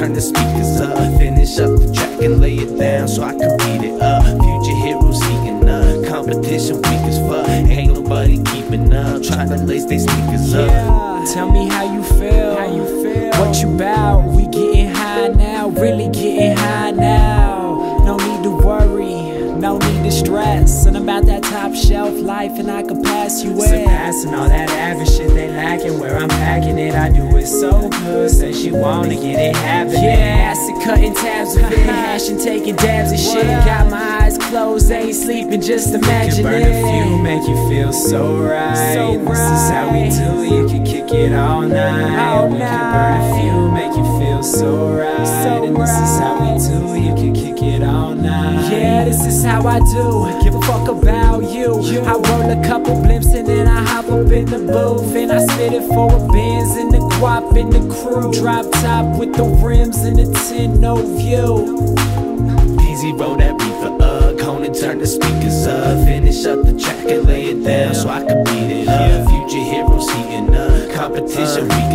turn the speakers up, finish up the track and lay it down so I can beat it up. Future heroes seeking up, competition weak as fuck. Ain't nobody keeping up, trying to lace their sneakers up. Yeah, tell me how you feel, how you feel, what you about. No need to stress. And about that top shelf life, and I can pass you in. Surpassing all that average shit they lacking. Where I'm packing it, I do it so good. Say she wanna get it happening. Yeah, acid cutting tabs of it, hashing, taking dabs and shit. Got my eyes closed, ain't sleeping, just imagine burn it. a few, make you feel so right. So right. This is how we do. You can kick it all night. All we can burn a few, you so right. So and this is how we do. You can kick it all night. Yeah, this is how I do. Give a fuck about you. I roll a couple blimps and then I hop up in the booth and I spit it for a Benz and the guap and the crew. Drop top with the rims and the tin, no view. Easy roll that reefer up, Conan turn the speakers up, finish up the track and lay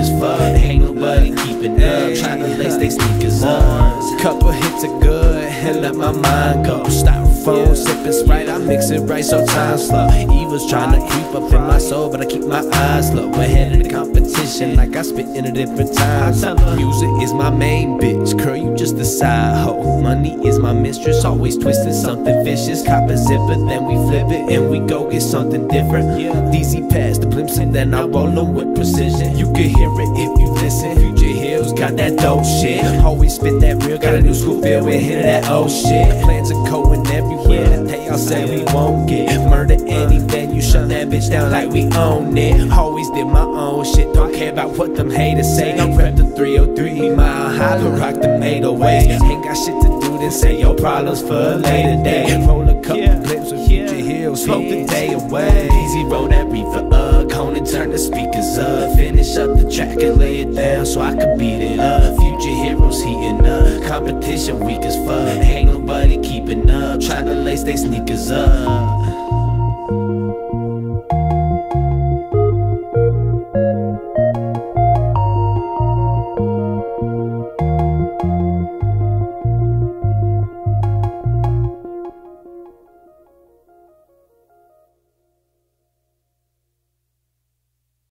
as fuck. Ain't nobody keeping up, trying to lace they sneakers up. Couple hits are good and let my mind go. Styrofoam sipping Sprite, I mix it right so time slow. Evil's trying to creep up in my soul, but I keep my eyes low. Ahead of the competition, like I spit in a different time. Music is my main bitch, girl, you just a side hoe. Money is my mistress, always twisting something vicious. Cop a zipper, then we flip it and we go get something different. Deezy pass the blimps and then I roll them with precision. You can hear it if you listen. Future Hills got that dope shit. Always spit that real, got a new school feel with hit that old shit. Plans are going everywhere they all say we won't get. Murder any You shut that bitch down like we own it. Always did my own shit, don't care about what them haters say. I'm Rep the 303 mile but rock the 808s. Ain't got shit to do, then say your problems for a later day. Roll a couple clips with future hills, smoke the day away. Easy roll that reefer up, Conan turn the speakers up. Finish up the track and lay it down so I can beat it up. Future heroes heating up, competition weak as fuck. Ain't nobody keeping up, trying to lace they sneakers up.